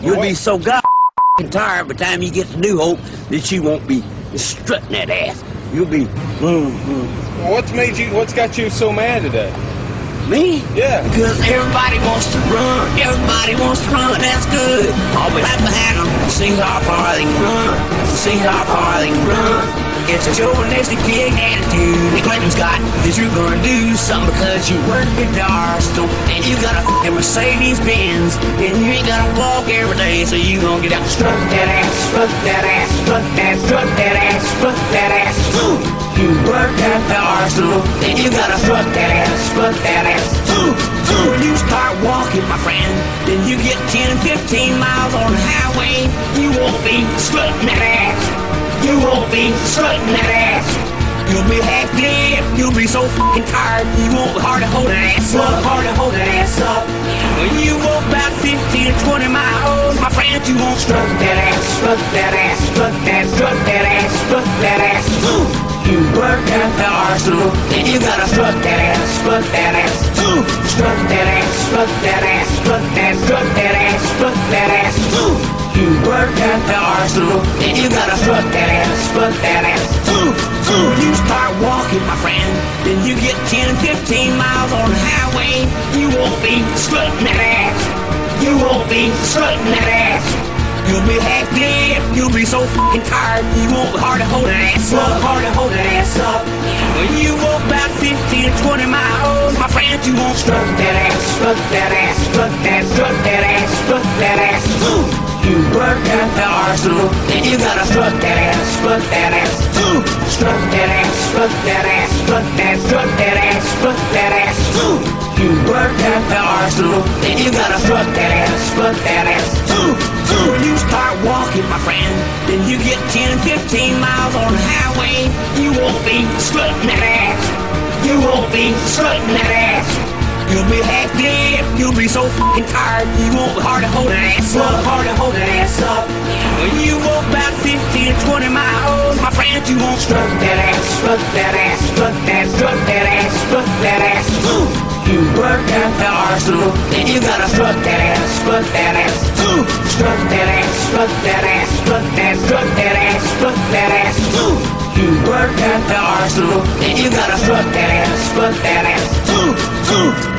You'll be so god tired by the time you get to New Hope that you won't be strutting that ass. You'll be, mm, mm. Well, what's made you? What's got you so mad today? Me? Yeah. Because everybody wants to run. Everybody wants to run. That's good. I'll be right behind them. See how far they can run. See how far they can run. It's a chauvinistic big attitude that Clinton's got that you're gonna do something because you work at Darstone and you got a fucking Mercedes Benz and you ain't gotta walk every day, so you gonna get out strut that ass, strut that ass, strut that, strut that ass, strut that ass. Ooh. You work at the and you gotta strut that ass, strut that ass. Ooh, ooh. You start walking, my friend, then you get 10, 15 miles on the highway. You won't be strutting that ass. You won't be strutting that ass. You'll be half dead. You'll be so fucking tired. You won't hard to hold that ass up. Hard to hold that ass up. When you walk about 15 to 20 miles, my friend, you won't strut that ass. Strut that ass. Strut that. Strut that ass. Strut that ass. You work at the arsenal, and you gotta strut that ass. Strut that ass. Strut that ass. Strut that ass. Strut that. Strut that ass. Strut that ass. You work at the arsenal, and you gotta strut that ass, strut that ass. Ooh, ooh. You start walking, my friend, then you get 10 15 miles on the highway. You won't be strutting that ass. You won't be strutting that ass. You'll be half dead. You'll be so fucking tired. You won't be hard to hold that ass up. Hard to hold that ass up. When you walk about 15 to 20 miles, my friend, you won't strut that ass, strut that ass, strut that, strut that ass, strut that ass. Ooh. You work at the arsenal, and you gotta strut that ass, strut that ass, ooh, strut that ass, strut that ass, strut that, strut that ass, strut that ass, ooh. You work at the arsenal, and you gotta strut that ass, strut that ass, ooh, ooh. When you start walking, my friend, then you get 10 15 miles on the highway. You won't be strutting that ass. You won't be strutting that ass. You'll be half dead. You'll be so fucking tired. You won't hard to hold that ass up. Hard to hold that ass up. When you walk about 15 to 20 miles, my friend, you won't strut that ass, strut that ass, strut that, strut that ass, strut that ass. Ooh. You work at the arsenal, and you gotta strut that ass, strut that ass. Ooh. Strut that ass, strut that ass, strut that, strut that ass, strut that ass. Ooh. You work at the arsenal, and you gotta strut that ass, strut that ass. Ooh. Ooh.